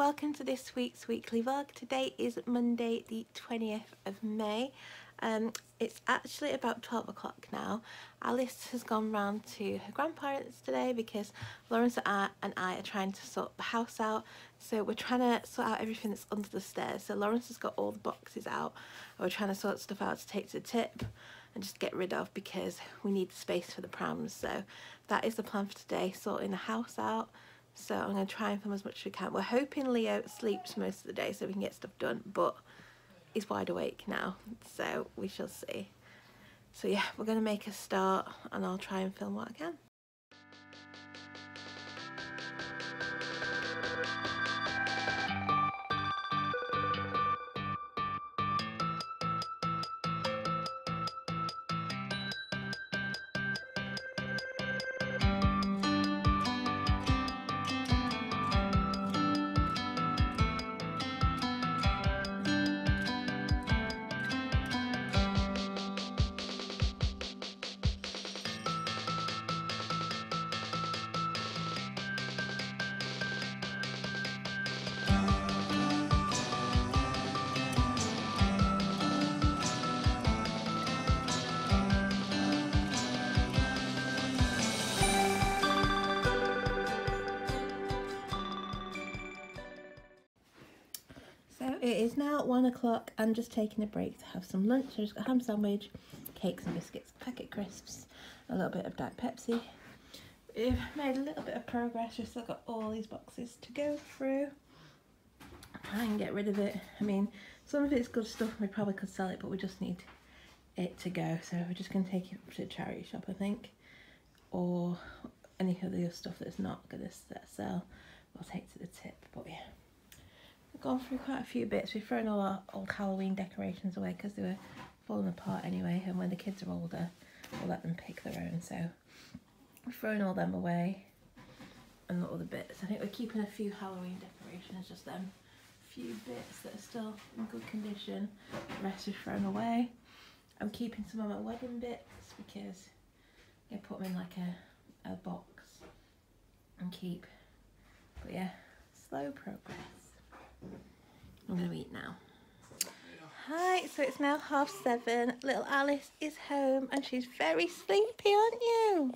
welcome to this week's weekly vlog. Today is Monday the 20th of May. Um, it's actually about 12 o'clock now. Alice has gone round to her grandparents today because Lawrence and I are trying to sort the house out. So we're trying to sort out everything that's under the stairs. So Lawrence has got all the boxes out and we're trying to sort stuff out to take to the tip and just get rid of because we need space for the prams. So that is the plan for today, sorting the house out so I'm going to try and film as much as we can. We're hoping Leo sleeps most of the day so we can get stuff done, but he's wide awake now, so we shall see. So yeah, we're going to make a start and I'll try and film what I can. It is now one o'clock. I'm just taking a break to have some lunch. I just got ham sandwich, cakes and biscuits, packet crisps, a little bit of Diet Pepsi. We've made a little bit of progress. We've still got all these boxes to go through. Try and get rid of it. I mean, some of it's good stuff. We probably could sell it, but we just need it to go. So we're just going to take it to a charity shop, I think, or any other stuff that's not going to sell. We'll take to the tip. But yeah gone through quite a few bits. We've thrown all our old Halloween decorations away because they were falling apart anyway. And when the kids are older, we'll let them pick their own. So we've thrown all them away and all the bits. I think we're keeping a few Halloween decorations, just them few bits that are still in good condition. The rest we've thrown away. I'm keeping some of my wedding bits because I put them in like a, a box and keep. But yeah, slow progress. I'm going to eat now. Hi, so it's now half seven. Little Alice is home and she's very sleepy, aren't you?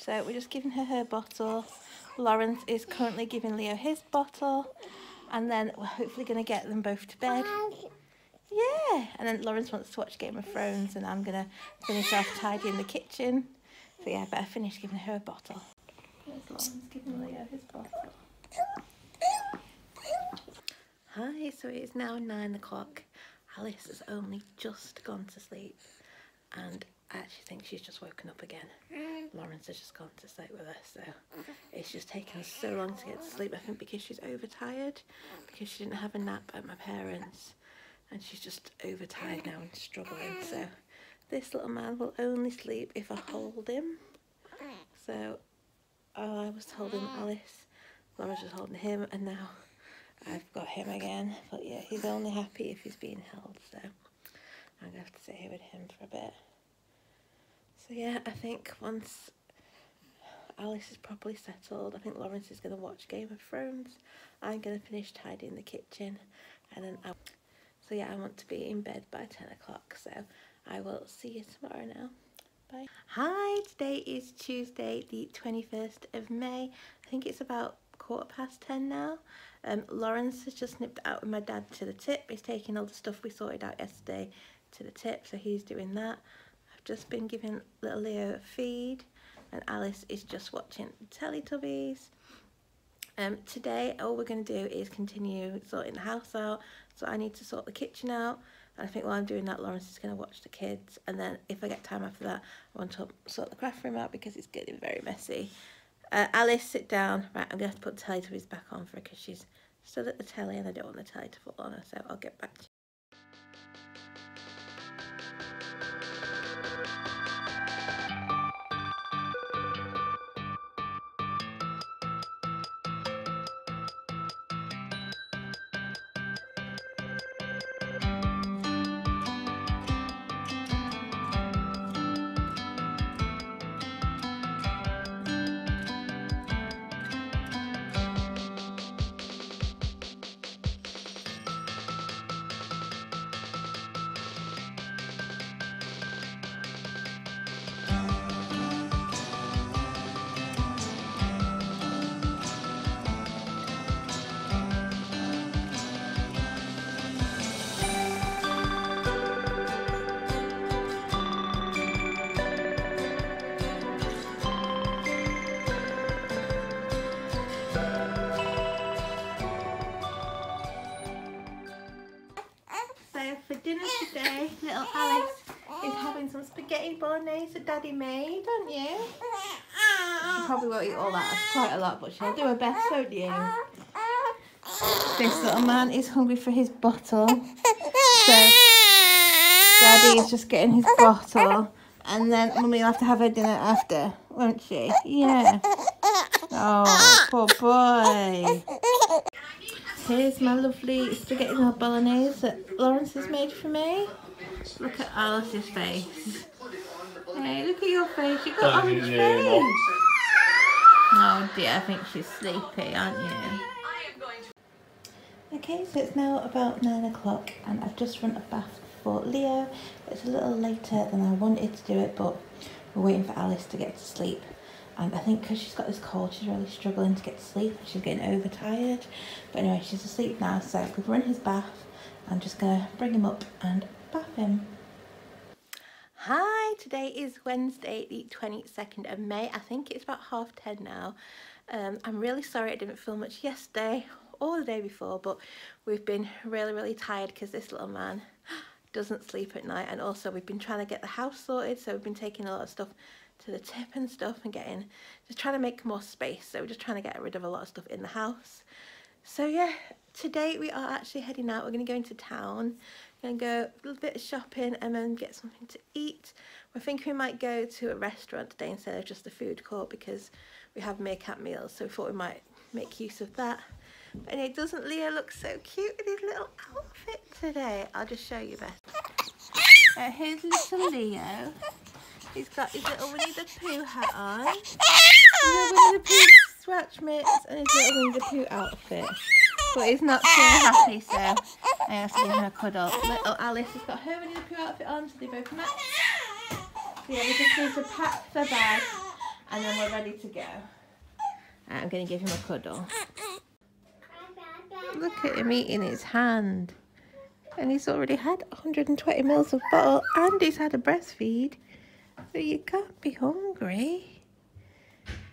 So we're just giving her her bottle. Lawrence is currently giving Leo his bottle. And then we're hopefully going to get them both to bed. Yeah, and then Lawrence wants to watch Game of Thrones and I'm going to finish off tidying the kitchen. So yeah, I better finish giving her a bottle. Lawrence giving Leo his bottle. Hi, so it is now nine o'clock. Alice has only just gone to sleep and I actually think she's just woken up again. Mm. Lawrence has just gone to sleep with her, so it's just taken us so long to get to sleep. I think because she's overtired, because she didn't have a nap at my parents, and she's just overtired now and struggling. So this little man will only sleep if I hold him. So oh, I was holding mm. Alice, Lawrence was holding him, and now I've got him again. But yeah, he's only happy if he's being held, so I'm going to have to sit here with him for a bit. So yeah, I think once Alice is properly settled, I think Lawrence is going to watch Game of Thrones. I'm going to finish tidying the kitchen and then I so yeah, I want to be in bed by 10 o'clock, so I will see you tomorrow now. Bye. Hi, today is Tuesday the 21st of May. I think it's about quarter past 10 now. Um, Lawrence has just nipped out with my dad to the tip. He's taking all the stuff we sorted out yesterday to the tip, so he's doing that. I've just been giving little Leo a feed, and Alice is just watching Teletubbies. Um, today, all we're going to do is continue sorting the house out. So I need to sort the kitchen out. And I think while I'm doing that, Lawrence is going to watch the kids. And then if I get time after that, I want to sort the craft room out because it's getting very messy. Uh, Alice, sit down. Right, I'm going to have to put Teletubbies back on for her because she's stood at the telly and I don't want the telly to fall on her, so I'll get back to spaghetti bolognese that Daddy made, aren't you? She probably won't eat all that. That's quite a lot, but she'll do her best, won't you? This little man is hungry for his bottle. So Daddy is just getting his bottle. And then Mummy will have to have her dinner after, won't she? Yeah. Oh, poor boy. Here's my lovely spaghetti bolognese that Lawrence has made for me. Look at Alice's face. Hey, look at your face. You've got orange face. Oh dear, I think she's sleepy, aren't you? Okay, so it's now about nine o'clock and I've just run a bath for Leo. It's a little later than I wanted to do it, but we're waiting for Alice to get to sleep. And I think because she's got this cold, she's really struggling to get to sleep. She's getting overtired. But anyway, she's asleep now, so we've run his bath. I'm just going to bring him up and bath him. Hi, today is Wednesday, the 22nd of May. I think it's about half 10 now. Um, I'm really sorry I didn't film much yesterday or the day before, but we've been really, really tired because this little man doesn't sleep at night. And also we've been trying to get the house sorted, so we've been taking a lot of stuff to the tip and stuff and getting, just trying to make more space. So we're just trying to get rid of a lot of stuff in the house. So yeah, today we are actually heading out. We're going to go into town. To go a little bit of shopping and then get something to eat. We're we might go to a restaurant today instead of just a food court because we have meerkat meals. So we thought we might make use of that. But anyway, doesn't Leo look so cute in his little outfit today? I'll just show you best. Uh, here's little Leo. He's got his little Winnie the Pooh hat on. His little Winnie the Pooh scratch mitts and his little Winnie the Pooh outfit. But he's not too happy, so I have to give him a cuddle. Little Alice has got her Winnie the Pooh outfit on, so they both match. So yeah, we just need to pack the bag and then we're ready to go. I'm going to give him a cuddle. Look at him eating his hand. And he's already had 120 mils of bottle and he's had a breastfeed. So you can't be hungry.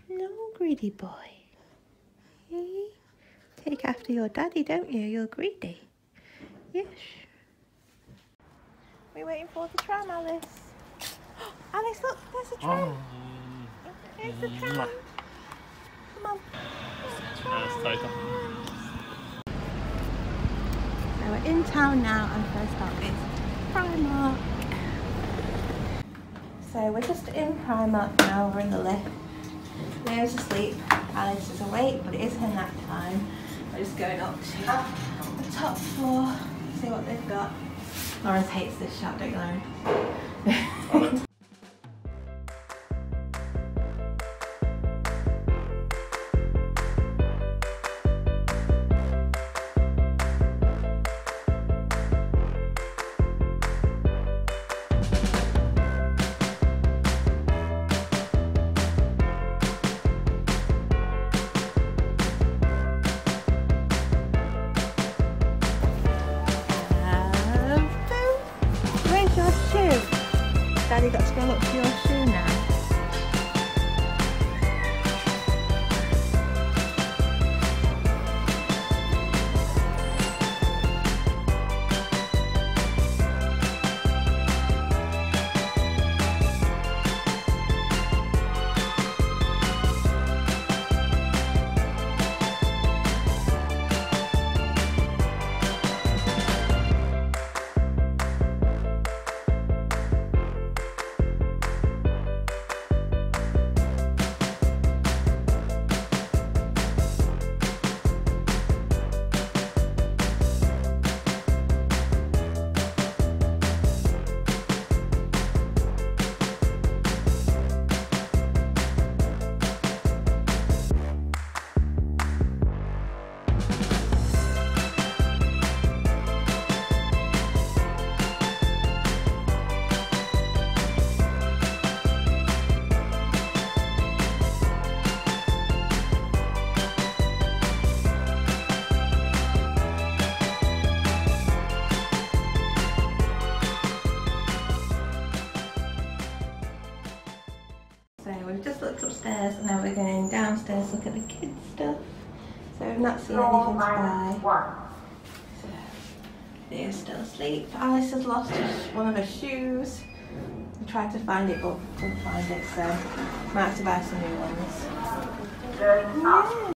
No, greedy boy. Hey? Take after your daddy, don't you? You're greedy. Yes. We're waiting for the tram, Alice. Alice, look, there's a tram. Oh. There's the tram. Come on. There's So we're in town now and first stop is Primark. So we're just in Primark now, we're in the lift. Leo's asleep, Alice is awake, but it is her nap time. We're just going up to the top floor, see what they've got. Lawrence hates this shot, don't you Lawrence? Kids stuff. So we've not seen anything to buy. So They are still asleep. Alice has lost one of her shoes. We tried to find it but couldn't find it so might have to buy some new ones. Yeah.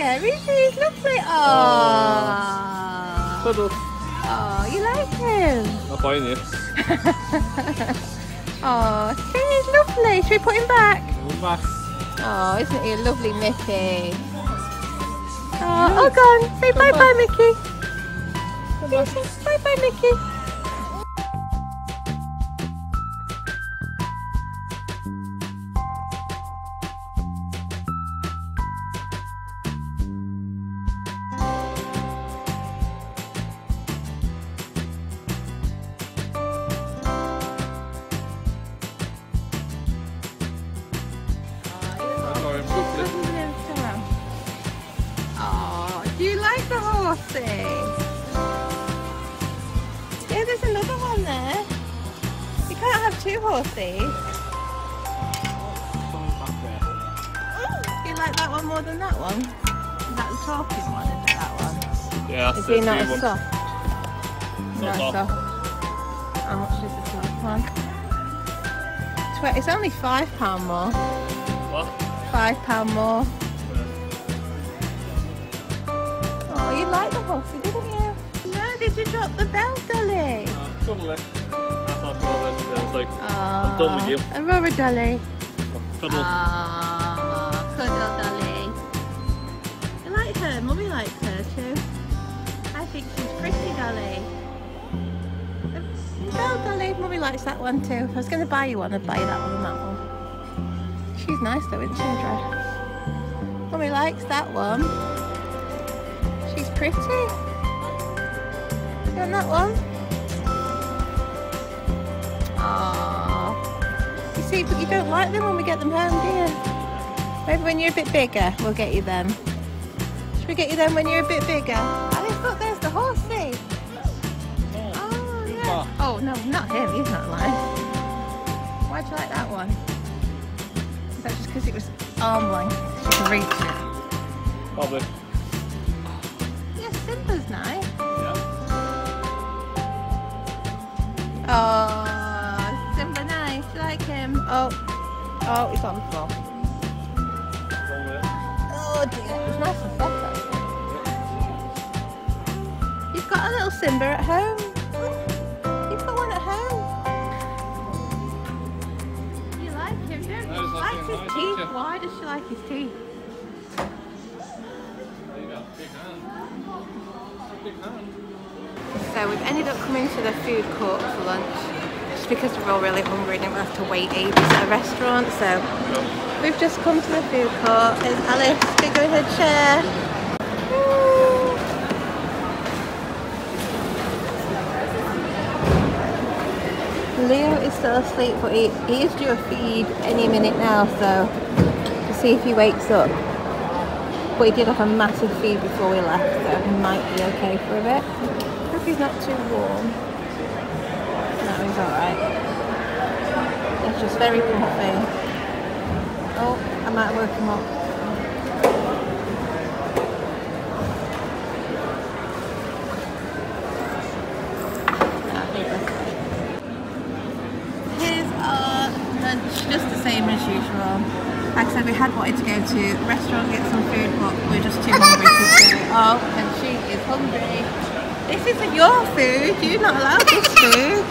Scary. He's lovely. Oh. Cuddle. Oh, you like him? Not buying it. oh, see, he's lovely. Should we put him back? Come back. Oh, isn't he a lovely Mickey? Oh, oh, go on. Say bye-bye, Mickey. Bye-bye, Mickey. As soft. soft. How much is the soft one? Tw- it's only five pound more. What? Five pound more. Oh, you like the horsey, didn't you? No, did you drop the bell, Dolly? Uh. That's not cuddle it. It was like, Oh, done with you. A rubber dolly. Oh, Dolly. Dolly. Mummy likes that one too. I was going to buy you one, I'd buy you that one and that one. She's nice though, isn't she, Dre? Mummy likes that one. She's pretty. You want that one? Aww. You see, but you don't like them when we get them home, do you? Maybe when you're a bit bigger, we'll get you them. Should we get you them when you're a bit bigger? Oh, no, not him. He's not nice. Why'd you like that one? Is that just because it was arm length? She can reach it. Probably. Yeah, Simba's nice. Yeah. Oh, Simba nice. You like him? Oh, oh, he's on the floor. Oh dear, it was nice and soft actually. You've got a little Simba at home. Teeth. don't? Why does she like his teeth? You got big hand. Big hand. So we've ended up coming to the food court for lunch just because we're all really hungry and we have to wait ages at a restaurant. So we've just come to the food court. There's Alice, go her chair. Woo. Leo is still asleep, but he, he is due a feed any minute now, so to see if he wakes up. But he did have a massive feed before we left, so he might be okay for a bit. Hope he's not too warm. No, he's alright. It's just very comfy. Oh, I might woke him up. Ah, here it is. Here's our lunch, just the same as usual. Like I said, we had wanted to go to a restaurant and get some food, but we're just too hungry to it. Oh, and she is hungry. This isn't your food. You're not allowed this food.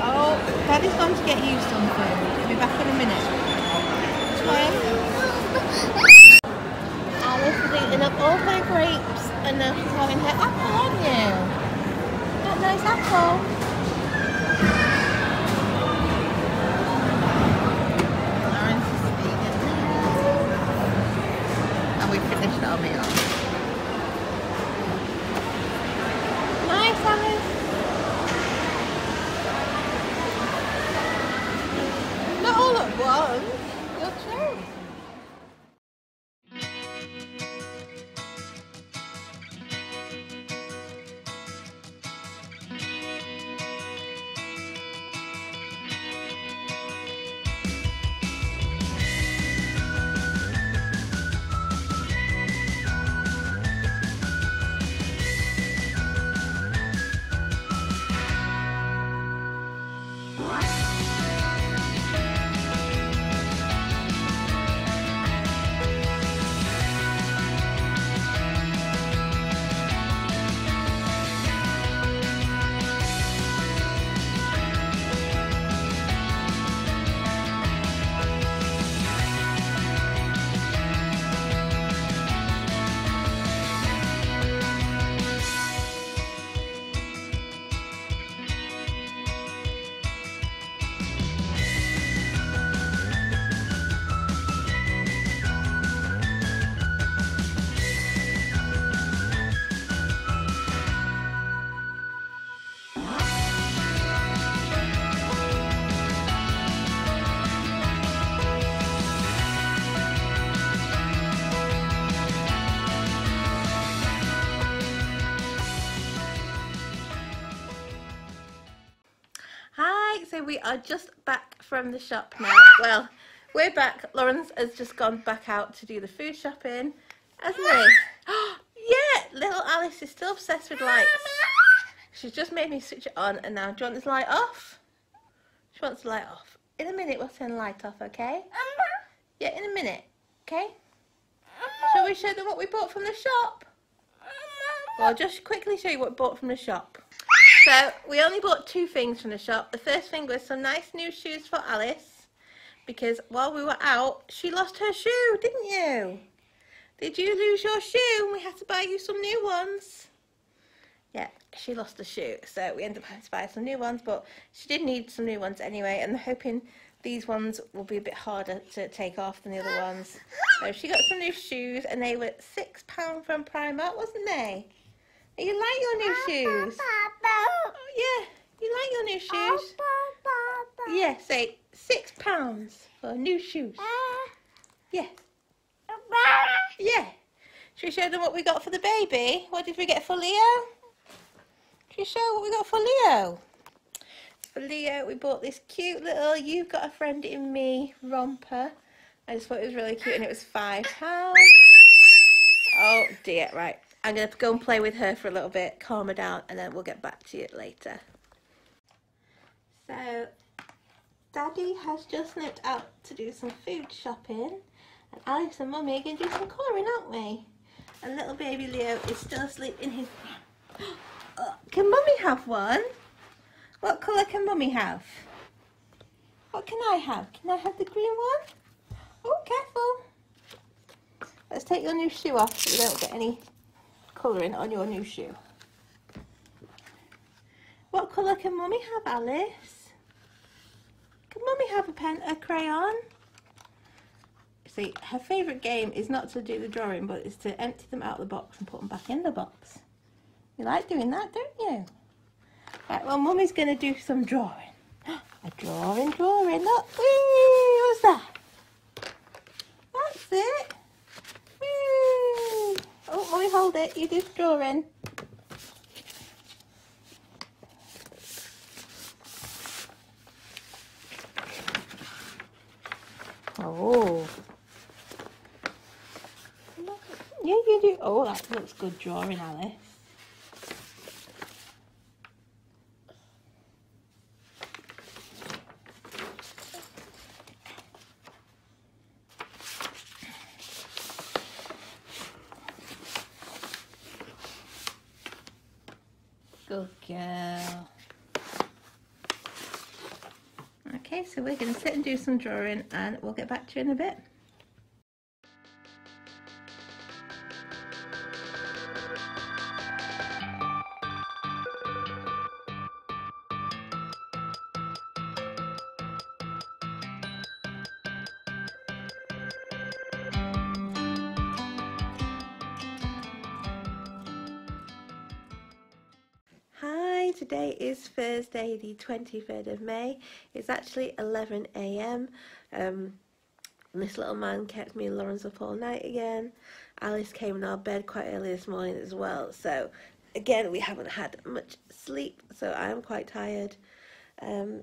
Oh, Daddy's gone to get you some food. He'll be back in a minute. Twin. Alice is eating up all her grapes, and now she's having her apple, aren't you? That nice apple. We are just back from the shop now. Well, we're back. Lawrence has just gone back out to do the food shopping, hasn't he? yeah, little Alice is still obsessed with lights. She's just made me switch it on, and now do you want this light off? She wants the light off. In a minute, we'll turn the light off, okay? Yeah, in a minute, okay? Shall we show them what we bought from the shop? Well, I'll just quickly show you what we bought from the shop. So we only bought two things from the shop. The first thing was some nice new shoes for Alice because while we were out, she lost her shoe, didn't you? Did you lose your shoe and we had to buy you some new ones? Yeah, she lost a shoe, so we ended up having to buy some new ones, but she did need some new ones anyway, and I'm hoping these ones will be a bit harder to take off than the other ones. So she got some new shoes, and they were £6 from Primark, wasn't they? You like your new shoes? Oh, yeah, you like your new oh, shoes? Yeah, say six pounds for new shoes. Uh, yeah, yeah. Should we show them what we got for the baby? What did we get for Leo? Should we show what we got for Leo? For Leo, we bought this cute little You've Got a Friend in Me romper. I just thought it was really cute and it was five pounds. Oh dear, right. I'm going to go and play with her for a little bit, calm her down, and then we'll get back to it later. So, Daddy has just nipped out to do some food shopping, and Alice and Mummy are going to do some colouring, aren't we? And little baby Leo is still asleep in his... Oh, can Mummy have one? What colour can Mummy have? What can I have? Can I have the green one? Oh, careful. Let's take your new shoe off so you don't get any colouring on your new shoe. What colour can Mummy have, Alice? Can Mummy have a pen, a crayon? See, her favourite game is not to do the drawing, but it's to empty them out of the box and put them back in the box. You like doing that, don't you? Right, well, Mummy's going to do some drawing. A drawing, drawing. Look, whee, what's that? That's it. Oh, Mummy, hold it. You do drawing. Oh. Yeah, you do. Oh, that looks good drawing, Alice. Good girl. Okay, so we're going to sit and do some drawing and we'll get back to you in a bit. Thursday, the 23rd of May. It's actually 11 a.m. Um, this little man kept me and Lawrence up all night again. Alice came in our bed quite early this morning as well. So, again, we haven't had much sleep, so I am quite tired. Um,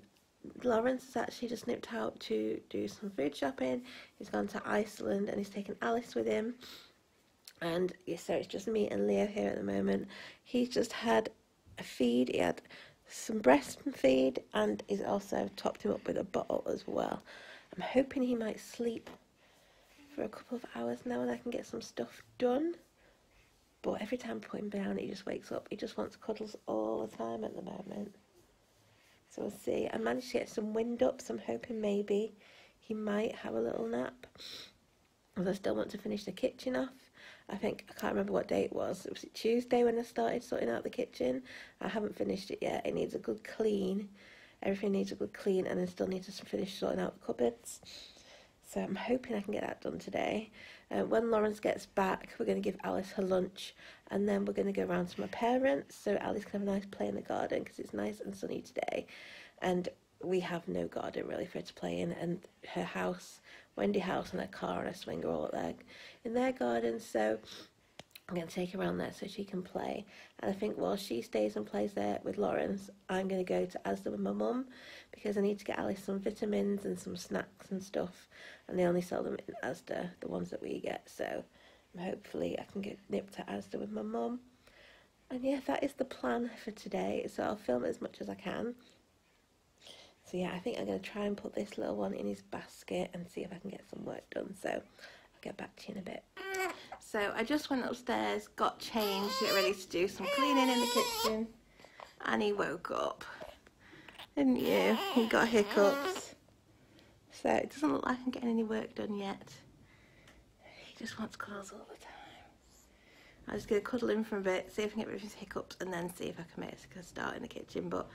Lawrence has actually just nipped out to do some food shopping. He's gone to Iceland and he's taken Alice with him. And so it's just me and Leo here at the moment. He's just had a feed. He had some breast feed and he's also topped him up with a bottle as well. I'm hoping he might sleep for a couple of hours now and I can get some stuff done. But every time I put him down, he just wakes up. He just wants cuddles all the time at the moment. So we'll see. I managed to get some wind up, so I'm hoping maybe he might have a little nap. Although I still want to finish the kitchen off. I think, I can't remember what day it was. It was Tuesday when I started sorting out the kitchen. I haven't finished it yet. It needs a good clean. Everything needs a good clean and I still need to finish sorting out the cupboards. So I'm hoping I can get that done today. Uh, when Lawrence gets back, we're going to give Alice her lunch and then we're going to go around to my parents so Alice can have a nice play in the garden because it's nice and sunny today. And we have no garden really for her to play in and her house Wendy House and her car and a swing are all there in their garden. So I'm going to take her around there so she can play. And I think while she stays and plays there with Lawrence, I'm going to go to Asda with my mum because I need to get Alice some vitamins and some snacks and stuff. And they only sell them in Asda, the ones that we get. So hopefully I can get nipped to Asda with my mum. And yeah, that is the plan for today. So I'll film as much as I can. So yeah, I think I'm going to try and put this little one in his basket and see if I can get some work done. So I'll get back to you in a bit. So I just went upstairs, got changed, get ready to do some cleaning in the kitchen. And he woke up. Didn't you? He got hiccups. So it doesn't look like I'm getting any work done yet. He just wants cuddles all the time. I'm just going to cuddle him for a bit, see if I can get rid of his hiccups, and then see if I can make a start in the kitchen. But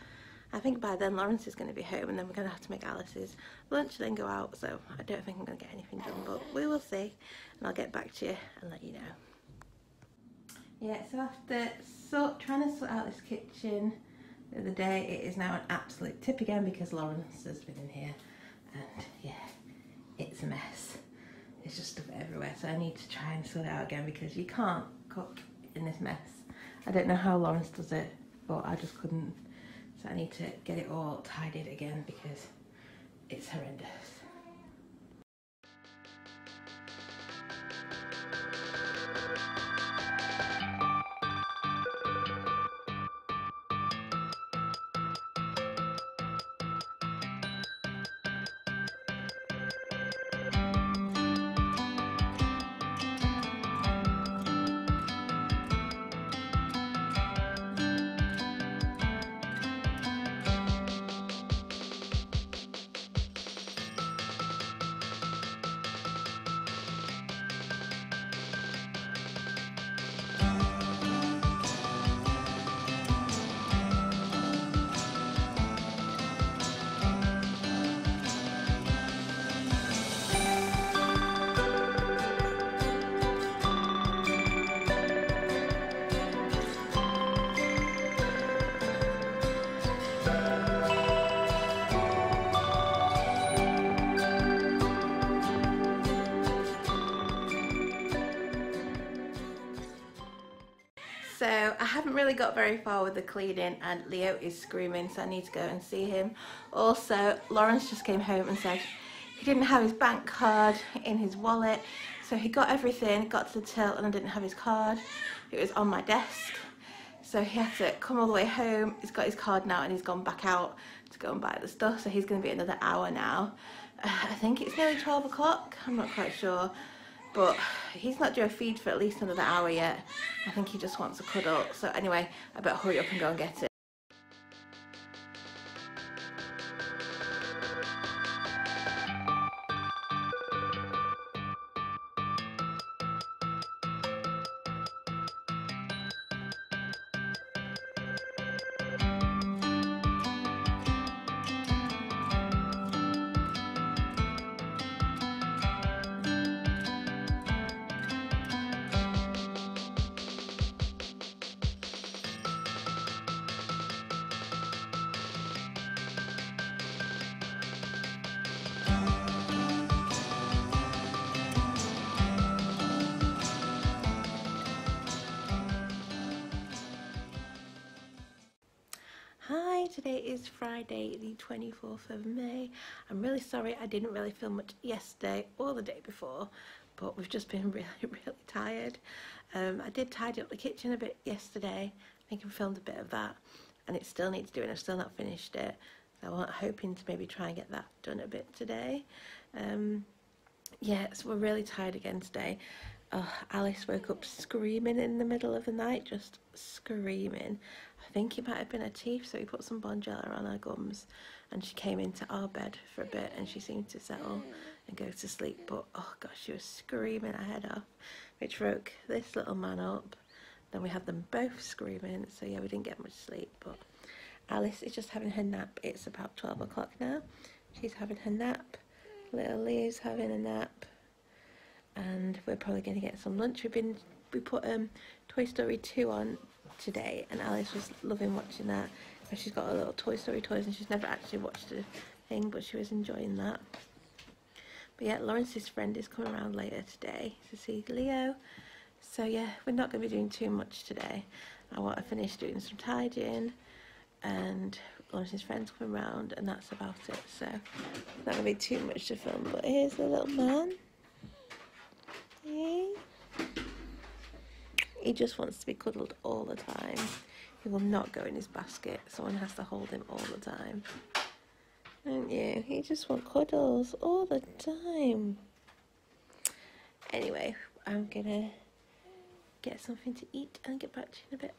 I think by then Lawrence is going to be home and then we're going to have to make Alice's lunch and then go out. So I don't think I'm going to get anything done, but we will see. And I'll get back to you and let you know. Yeah, so after sort, trying to sort out this kitchen the other day, it is now an absolute tip again because Lawrence has been in here. And yeah, it's a mess. It's just stuff everywhere. So I need to try and sort it out again because you can't cook in this mess. I don't know how Lawrence does it, but I just couldn't so I need to get it all tidied again because it's horrendous. Got very far with the cleaning and Leo is screaming so I need to go and see him. Also, Lawrence just came home and said he didn't have his bank card in his wallet so he got everything, got to the till and I didn't have his card. It was on my desk. So he had to come all the way home. He's got his card now and he's gone back out to go and buy the stuff. So he's going to be another hour now. I think it's nearly 12 o'clock. I'm not quite sure. But he's not due a feed for at least another hour yet. I think he just wants a cuddle. So anyway, I better hurry up and go and get it. I didn't really film much yesterday or the day before, but we've just been really, really tired. Um, I did tidy up the kitchen a bit yesterday. I think I filmed a bit of that and it still needs doing. I've still not finished it. So I'm hoping to maybe try and get that done a bit today. Um, yeah, so we're really tired again today. Oh, Alice woke up screaming in the middle of the night, just screaming. I think it might have been her teeth, so we put some Bonjela on her gums and she came into our bed for a bit and she seemed to settle and go to sleep. But oh gosh, she was screaming her head off, which woke this little man up. Then we had them both screaming, so yeah, we didn't get much sleep. But Alice is just having her nap. It's about 12 o'clock now. She's having her nap. Little Leo's having a nap and we're probably going to get some lunch. We've been we put um Toy Story 2 on today, and Alice was loving watching that. She's got a little Toy Story toys, and she's never actually watched a thing, but she was enjoying that. But yeah, Lawrence's friend is coming around later today to see Leo. So yeah, we're not going to be doing too much today. I want to finish doing some tidying, and Lawrence's friends coming around, and that's about it. So not going to be too much to film. But here's the little man. He just wants to be cuddled all the time. He will not go in his basket. Someone has to hold him all the time. Don't you? He just wants cuddles all the time. Anyway, I'm gonna get something to eat and get back to you in a bit.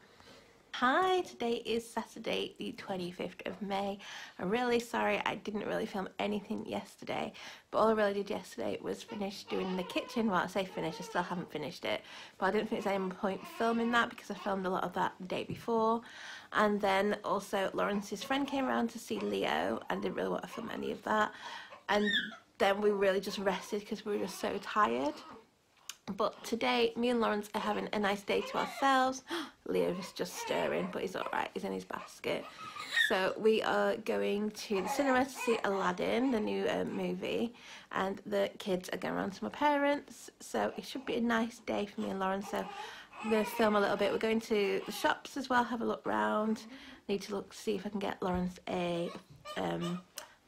Hi, today is Saturday the 25th of May. I'm really sorry I didn't really film anything yesterday, but all I really did yesterday was finish doing the kitchen. Well, I say finish, I still haven't finished it, but I didn't think there's any point filming that because I filmed a lot of that the day before. And then also Lawrence's friend came around to see Leo and didn't really want to film any of that. And then we really just rested because we were just so tired. But today, me and Lawrence are having a nice day to ourselves. Leo is just stirring, but he's alright, he's in his basket. So we are going to the cinema to see Aladdin, the new um, movie, and the kids are going around to my parents. So it should be a nice day for me and Lawrence. So I'm going to film a little bit. We're going to the shops as well, have a look round. Need to look see if I can get Lawrence a um,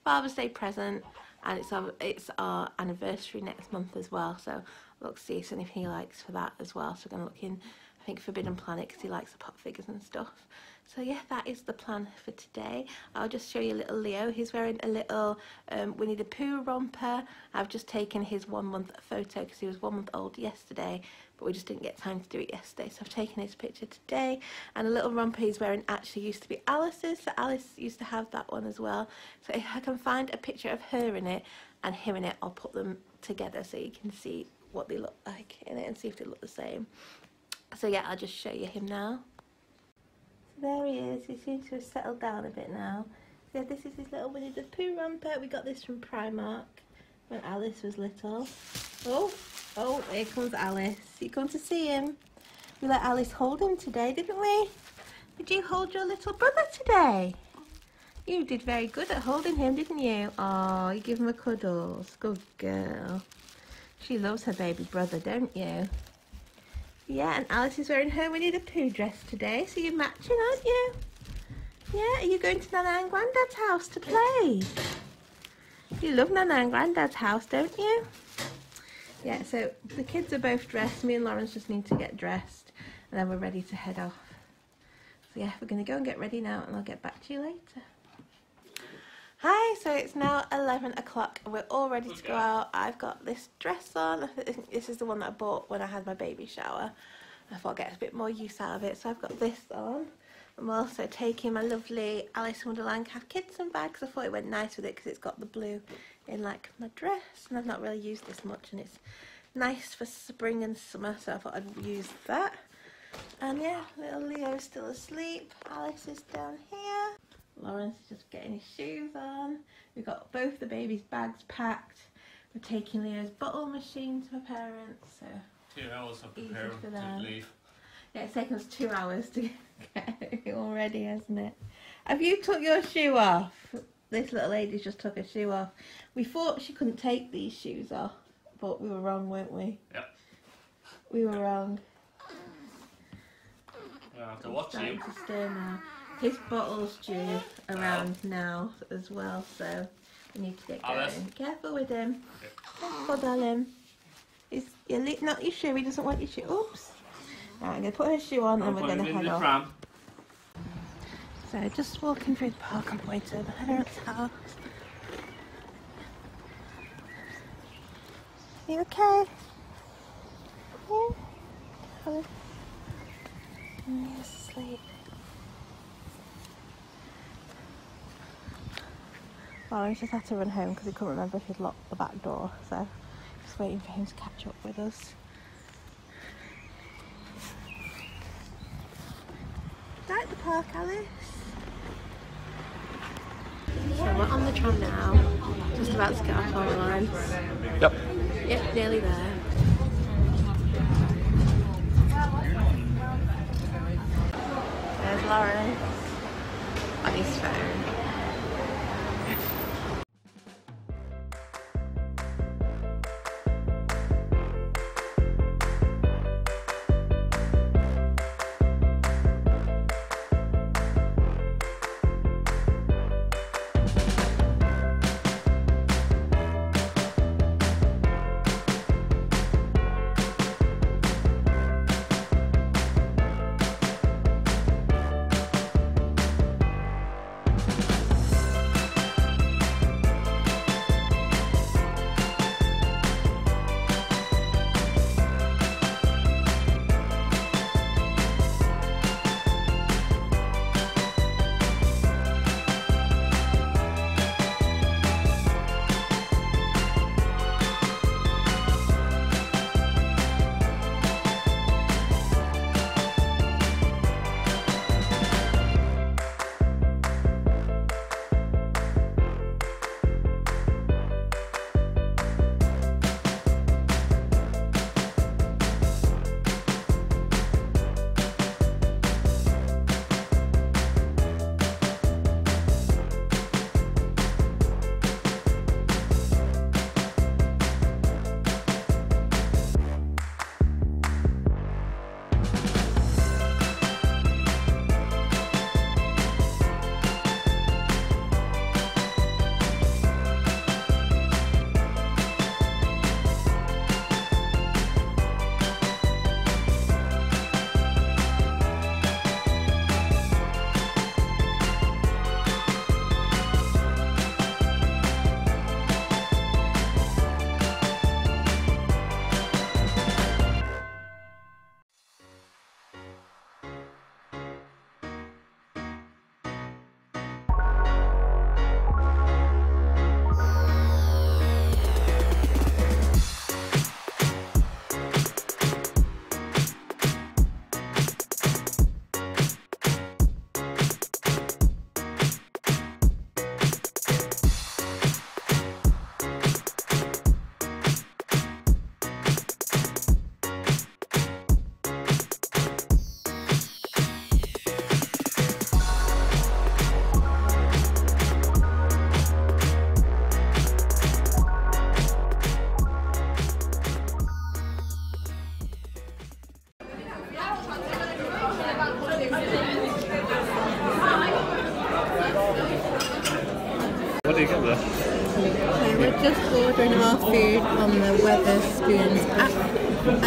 Father's Day present, and it's our it's our anniversary next month as well. So look see if anything he likes for that as well. So we're going to look in, I think, Forbidden Planet because he likes the pop figures and stuff. So yeah, that is the plan for today. I'll just show you a little Leo. He's wearing a little um, Winnie the Pooh romper. I've just taken his one month photo because he was one month old yesterday, but we just didn't get time to do it yesterday. So I've taken his picture today. And a little romper he's wearing actually used to be Alice's. So Alice used to have that one as well. So if I can find a picture of her in it and him in it, I'll put them together so you can see what they look like in it and see if they look the same. So yeah, I'll just show you him now. So there he is. He seems to have settled down a bit now. So yeah, this is his little Winnie the Pooh romper. We got this from Primark when Alice was little. Oh, oh, here comes Alice. You come to see him. We let Alice hold him today, didn't we? Did you hold your little brother today? You did very good at holding him, didn't you? Oh, you give him a cuddle. Good girl. She loves her baby brother, don't you? Yeah, and Alice is wearing her Winnie the Pooh dress today, so you're matching, aren't you? Yeah, are you going to Nana and Grandad's house to play? You love Nana and Grandad's house, don't you? Yeah, so the kids are both dressed. Me and Lawrence just need to get dressed, and then we're ready to head off. So yeah, we're going to go and get ready now, and I'll get back to you later. Hi, so it's now 11 o'clock and we're all ready oh to go out. I've got this dress on. I think this is the one that I bought when I had my baby shower. I thought I'd get a bit more use out of it. So I've got this on. I'm also taking my lovely Alice in Wonderland Cath Kidston bag because I thought it went nice with it because it's got the blue in like my dress and I've not really used this much and it's nice for spring and summer so I thought I'd use that. And yeah, little Leo's still asleep. Alice is down here. Lawrence is just getting his shoes on. We've got both the baby's bags packed. We're taking Leo's bottle machine to my parents, so Two hours of preparing for to leave. yeah, it's taken us two hours to get it all ready, hasn't it? Have you took your shoe off? This little lady's just took her shoe off. We thought she couldn't take these shoes off, but we were wrong, weren't we? Yep. We were wrong. I have to watch you. to stir now. His bottle's due around now as well, so we need to get going. Careful with him. Careful, darling. He's you're li- not your shoe. He doesn't want your shoe. Oops. Right, I'm gonna put her shoe on and we're gonna head off. pram. So just walking through the park way to my parents' house. You okay? Yeah. Hello. Mm, He's asleep. Oh, Lawrence just had to run home because he couldn't remember if he'd locked the back door, so just waiting for him to catch up with us. Like the park, Alice? So we're on the tram now, just about to get off our Lawrence. Yep. Yep, nearly there. There's Lawrence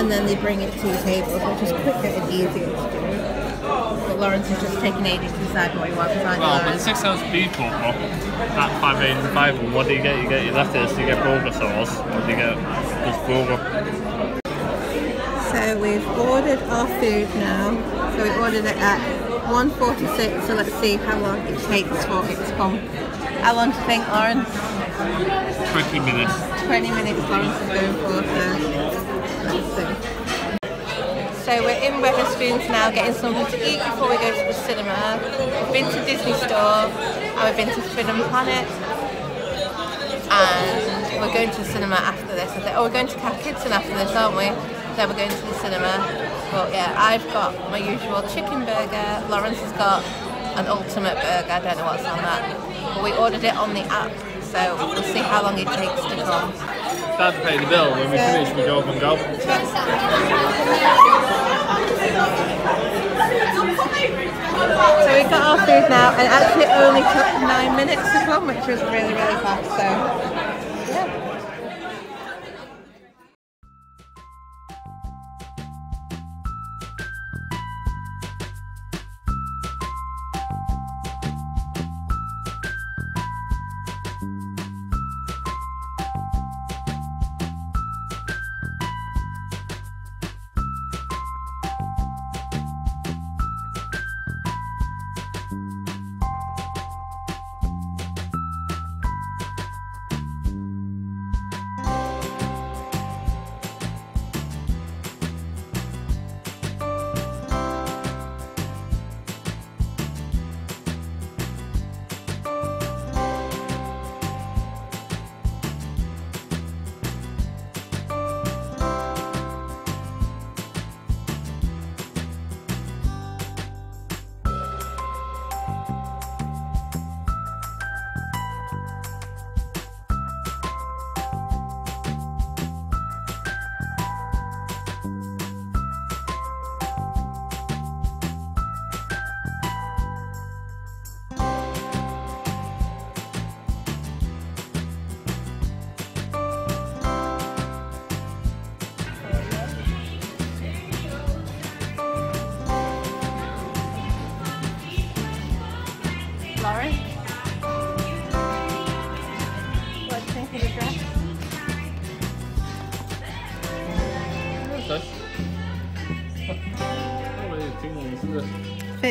and then they bring it to your table, which is quicker and easier to do. But Lawrence is just taking ages to decide what he wants, aren't Well, but six beef burger at five eight five. What do you get? You get your lettuce, you get burger sauce, or do you get just burger? So we've ordered our food now. So we ordered it at 1.46, so let's see how long it takes for it to come. How long do you think, Lawrence? Twenty minutes. 20 minutes Lawrence is going for, so let's. So we're in Wetherspoons now getting something to eat before we go to the cinema. We've been to Disney Store and we've been to Forbidden Planet and we're going to the cinema after this. I think, oh, we're going to Cat after this, aren't we? Then we're going to the cinema. But yeah, I've got my usual chicken burger. Lawrence has got an ultimate burger. I don't know what's on that. But we ordered it on the app, so we'll see how long it takes to come. Time to pay the bill. When we finish, we go up and go. So we got our food now, and actually it only took nine minutes to come, which was really, really fast. So,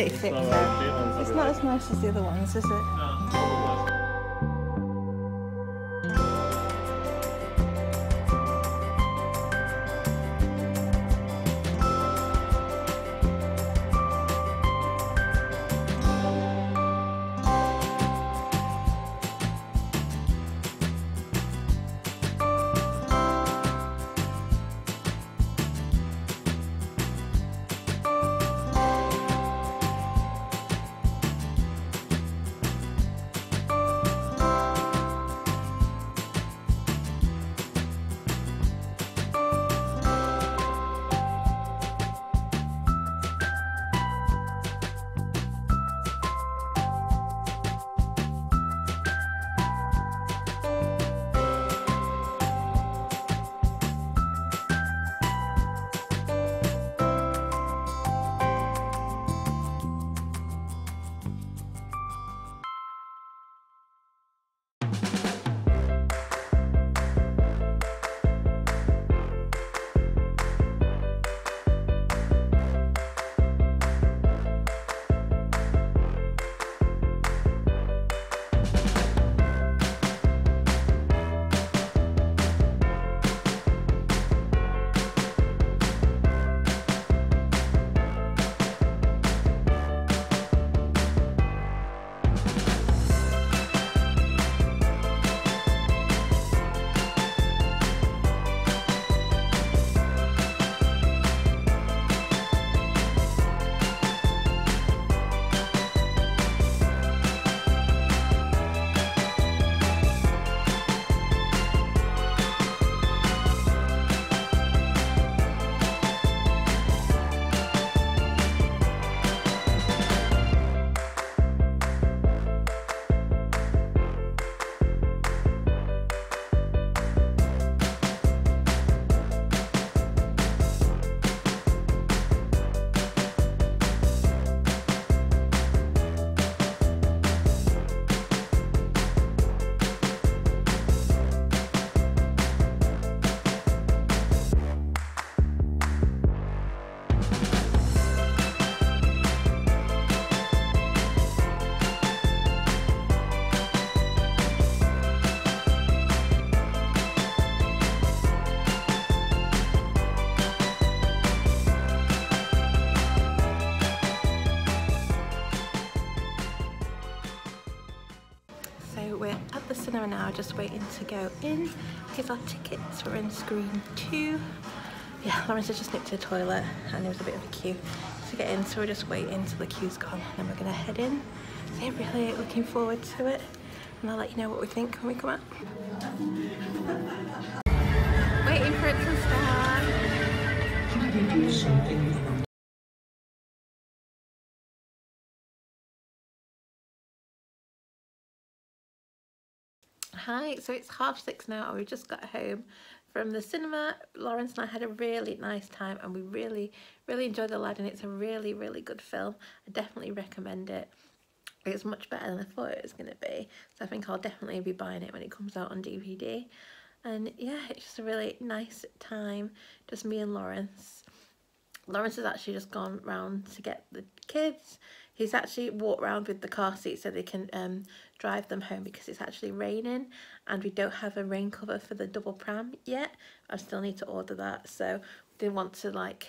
36. So right, two ones, It's not as nice as the other ones, is it? Go in. Here's our tickets, we're in screen two. Yeah, Lawrence has just nipped to the toilet and there was a bit of a queue to get in, so we're just waiting till the queue's gone and then we're gonna head in. So yeah, really looking forward to it and I'll let you know what we think when we come out. Waiting for it to start. Hi, so it's half six now and we just got home from the cinema. Lawrence and I had a really nice time and we really, really enjoyed Aladdin. It's a really, really good film. I definitely recommend it. It's much better than I thought it was going to be. So I think I'll definitely be buying it when it comes out on DVD. And yeah, it's just a really nice time. Just me and Lawrence. Lawrence has actually just gone round to get the kids. He's actually walked around with the car seat so they can um, drive them home because it's actually raining and we don't have a rain cover for the double pram yet. I still need to order that so didn't want to like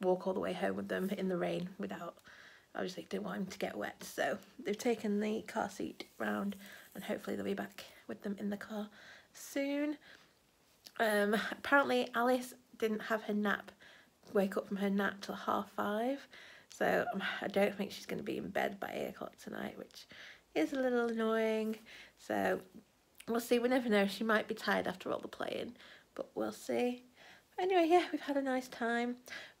walk all the way home with them in the rain without obviously didn't want him to get wet so they've taken the car seat round and hopefully they'll be back with them in the car soon. Um, apparently Alice didn't have her nap wake up from her nap till half five so um, I don't think she's going to be in bed by 8 o'clock tonight which is a little annoying. So we'll see. We never know. She might be tired after all the playing, but we'll see. Anyway, yeah, we've had a nice time.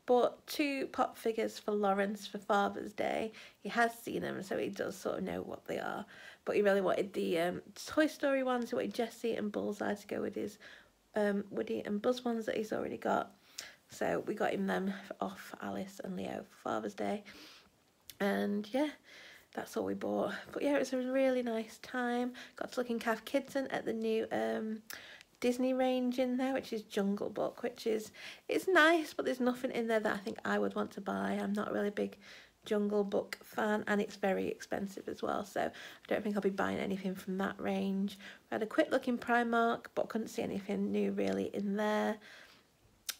Bought two pop figures for Lawrence for Father's Day. He has seen them, so he does sort of know what they are. But he really wanted the um, Toy Story ones. He wanted Jessie and Bullseye to go with his um, Woody and Buzz ones that he's already got. So we got him them off Alice and Leo for Father's Day. And yeah, that's all we bought. But yeah, it was a really nice time. Got to look in Cath Kidston at the new um, Disney range in there, which is Jungle Book, which is, it's nice, but there's nothing in there that I think I would want to buy. I'm not really big Jungle Book fan and it's very expensive as well so I don't think I'll be buying anything from that range. We had a quick look in Primark but couldn't see anything new really in there.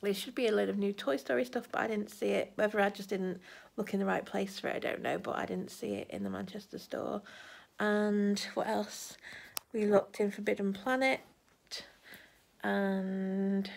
There should be a load of new Toy Story stuff but I didn't see it. Whether I just didn't look in the right place for it, I don't know, but I didn't see it in the Manchester store. And what else? We looked in Forbidden Planet, and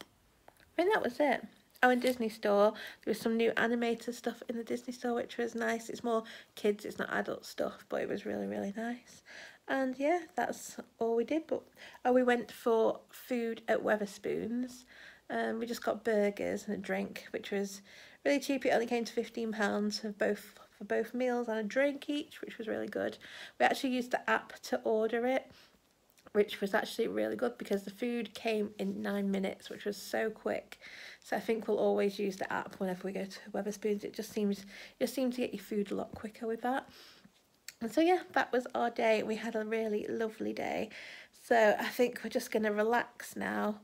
I think that was it. Oh, in Disney store, there was some new animator stuff in the Disney store, which was nice. It's more kids, it's not adult stuff, but it was really, really nice. And yeah, that's all we did. But oh, we went for food at Wetherspoons. Um, we just got burgers and a drink, which was really cheap. It only came to £15 for both for both meals and a drink each, which was really good. We actually used the app to order it, which was actually really good because the food came in nine minutes, which was so quick. So I think we'll always use the app whenever we go to Wetherspoons. It just seems, it just seems to get your food a lot quicker with that. And so yeah, that was our day. We had a really lovely day. So I think we're just going to relax now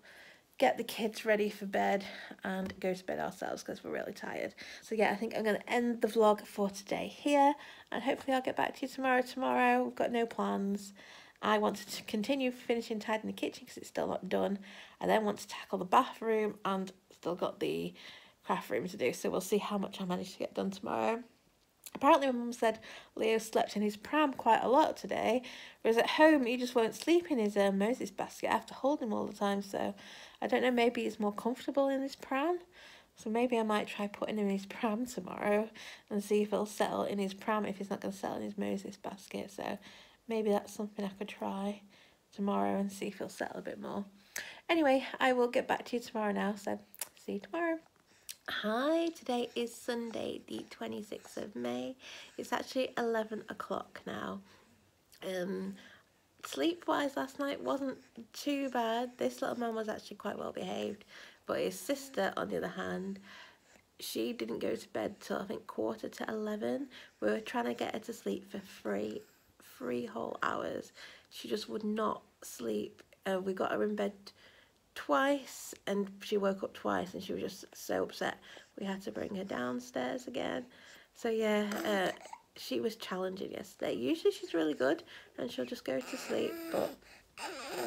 get the kids ready for bed and go to bed ourselves because we're really tired. So yeah, I think I'm going to end the vlog for today here and hopefully I'll get back to you tomorrow tomorrow. We've got no plans. I wanted to continue finishing tidying the kitchen because it's still not done. I then want to tackle the bathroom and still got the craft room to do. So we'll see how much I manage to get done tomorrow. Apparently my mum said Leo slept in his pram quite a lot today, whereas at home he just won't sleep in his uh, Moses basket. I have to hold him all the time, so I don't know, maybe he's more comfortable in his pram. So maybe I might try putting him in his pram tomorrow and see if he'll settle in his pram if he's not going to settle in his Moses basket. So maybe that's something I could try tomorrow and see if he'll settle a bit more. Anyway, I will get back to you tomorrow now, so see you tomorrow. Hi, today is Sunday, the 26th of May. It's actually 11 o'clock now. Um, Sleep-wise last night wasn't too bad. This little man was actually quite well behaved. But his sister, on the other hand, she didn't go to bed till I think quarter to 11. We were trying to get her to sleep for three, three whole hours. She just would not sleep. Uh, we got her in bed twice and she woke up twice and she was just so upset we had to bring her downstairs again so yeah uh, she was challenging yesterday usually she's really good and she'll just go to sleep but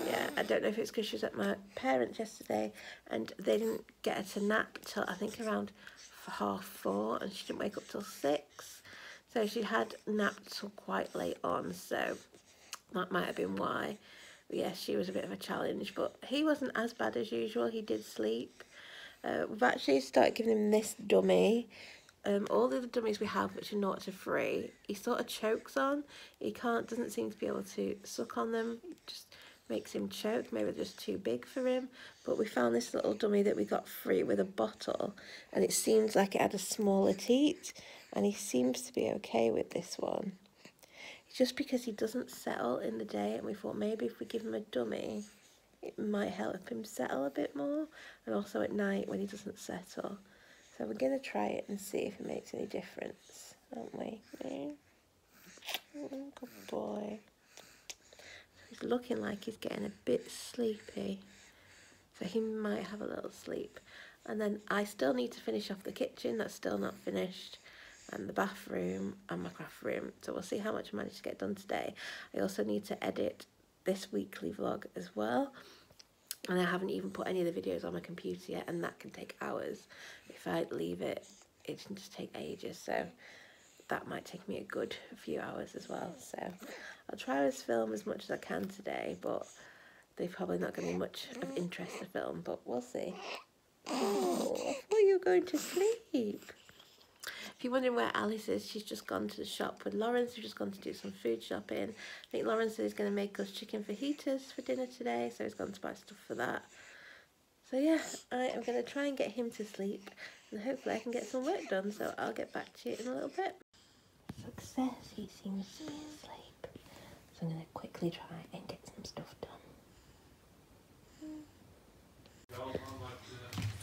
yeah I don't know if it's because she was at my parents yesterday and they didn't get her to nap till I think around half four and she didn't wake up till six so she had napped till quite late on so that might have been why. But yes, she was a bit of a challenge, but he wasn't as bad as usual. He did sleep. Uh, we've actually started giving him this dummy. Um, all the other dummies we have, which are not to free, he sort of chokes on. He can't, doesn't seem to be able to suck on them. It just makes him choke. Maybe they're just too big for him. But we found this little dummy that we got free with a bottle, and it seems like it had a smaller teat, and he seems to be okay with this one. Just because he doesn't settle in the day, and we thought maybe if we give him a dummy, it might help him settle a bit more, and also at night when he doesn't settle. So we're going to try it and see if it makes any difference, aren't we? Yeah. Good boy. He's looking like he's getting a bit sleepy. So he might have a little sleep. And then I still need to finish off the kitchen. That's still not finished. And the bathroom and my craft room. So we'll see how much I manage to get done today. I also need to edit this weekly vlog as well. And I haven't even put any of the videos on my computer yet. And that can take hours. If I leave it, it can just take ages. So that might take me a good few hours as well. So I'll try to film as much as I can today, but they're probably not going to be much of interest to film, but we'll see. Oh, are you going to sleep? If you're wondering where Alice is, she's just gone to the shop with Lawrence. We've just gone to do some food shopping. I think Lawrence is going to make us chicken fajitas for dinner today, so he's gone to buy stuff for that. So yeah, I am going to try and get him to sleep, and hopefully I can get some work done, so I'll get back to you in a little bit. Success, he seems to be asleep. So I'm going to quickly try and get some stuff done.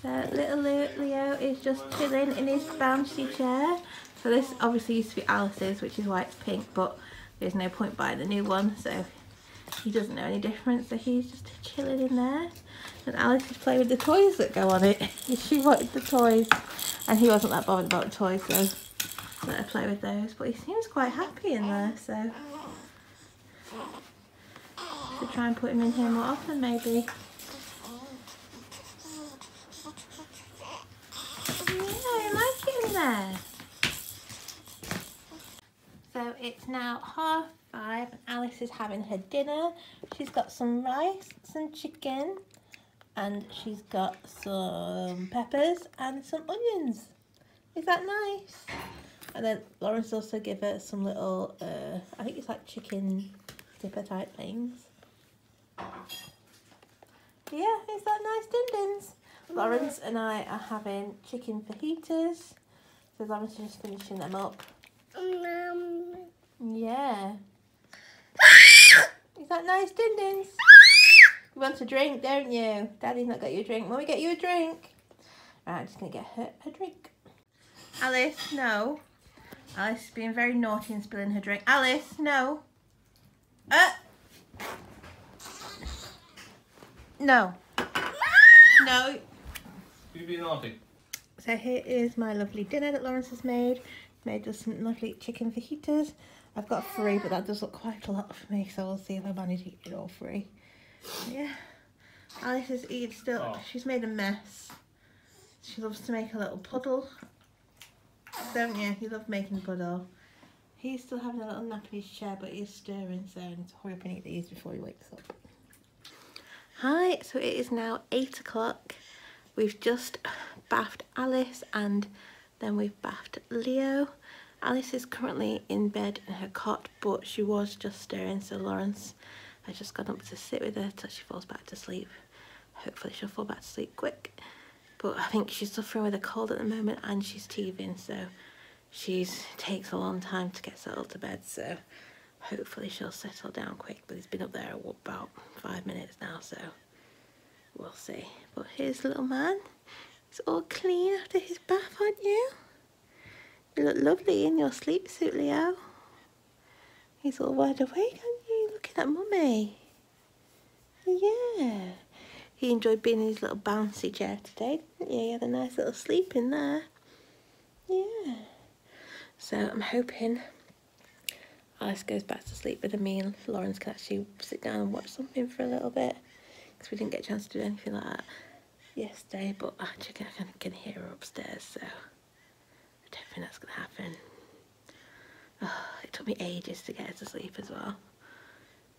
So little Leo is just chilling in his bouncy chair. So this obviously used to be Alice's, which is why it's pink, but there's no point buying the new one, so he doesn't know any difference. So he's just chilling in there. And Alice is playing with the toys that go on it. she wanted the toys, and he wasn't that bothered about the toys, so let her play with those. But he seems quite happy in there, so should try and put him in here more often, maybe. There. So it's now half five and Alice is having her dinner. She's got some rice, some chicken and she's got some peppers and some onions. Is that nice? And then Lawrence also gave her some little, uh, I think it's like chicken dipper type things. Yeah, is that nice din dins? Lawrence and I are having chicken fajitas so Lawrence is just finishing them up. Um, yeah. Is that nice, Din Dins? You want a drink, don't you? Daddy's not got you a drink. Mummy get you a drink? Right, I'm just going to get her a drink. Alice, no. Alice is being very naughty and spilling her drink. Alice, no. Uh. No. No. You be naughty. So here is my lovely dinner that Lawrence has made. Made us some lovely chicken fajitas. I've got three, but that does look quite a lot for me, so we'll see if I manage to eat it all three. Yeah. Alice is eating still. Oh. She's made a mess. She loves to make a little puddle. Don't you? You love making puddle. He's still having a little nap in his chair, but he's stirring, so I need to hurry up and eat these before he wakes up. Hi, so it is now 8 o'clock. We've just bathed Alice and then we've bathed Leo. Alice is currently in bed in her cot but she was just stirring so Lawrence has just gone up to sit with her till she falls back to sleep. Hopefully she'll fall back to sleep quick. But I think she's suffering with a cold at the moment and she's teething so she's takes a long time to get settled to bed so hopefully she'll settle down quick but he's been up there about five minutes now so we'll see. But here's little man. He's all clean after his bath, aren't you? You look lovely in your sleep suit, Leo. He's all wide awake, aren't you? Looking at mummy. Yeah. He enjoyed being in his little bouncy chair today, didn't you? He had a nice little sleep in there. Yeah. So I'm hoping Alice goes back to sleep with a meal. Lawrence can actually sit down and watch something for a little bit because we didn't get a chance to do anything like that yesterday, but actually I can hear her upstairs, so I don't think that's going to happen. Oh, it took me ages to get her to sleep as well.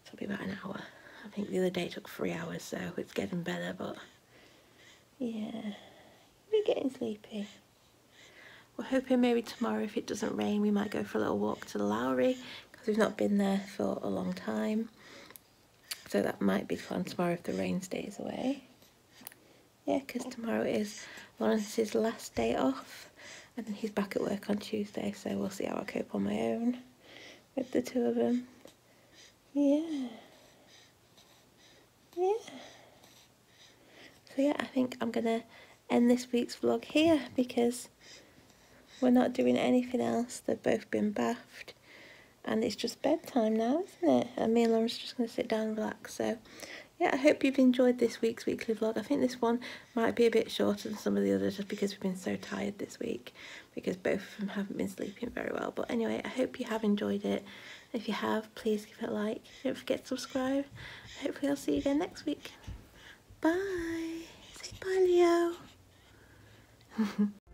So it'll be about an hour. I think the other day took three hours, so it's getting better, but yeah, we're getting sleepy. We're hoping maybe tomorrow, if it doesn't rain, we might go for a little walk to the Lowry because we've not been there for a long time. So that might be fun tomorrow if the rain stays away. Yeah, because tomorrow is Lawrence's last day off and he's back at work on Tuesday, so we'll see how I cope on my own with the two of them. Yeah. Yeah. So yeah, I think I'm gonna end this week's vlog here because we're not doing anything else. They've both been bathed and it's just bedtime now, isn't it? And me and Lawrence just gonna sit down and relax. So yeah, I hope you've enjoyed this week's weekly vlog. I think this one might be a bit shorter than some of the others just because we've been so tired this week because both of them haven't been sleeping very well. But anyway, I hope you have enjoyed it. If you have, please give it a like. Don't forget to subscribe. Hopefully I'll see you again next week. Bye. Say bye, Leo.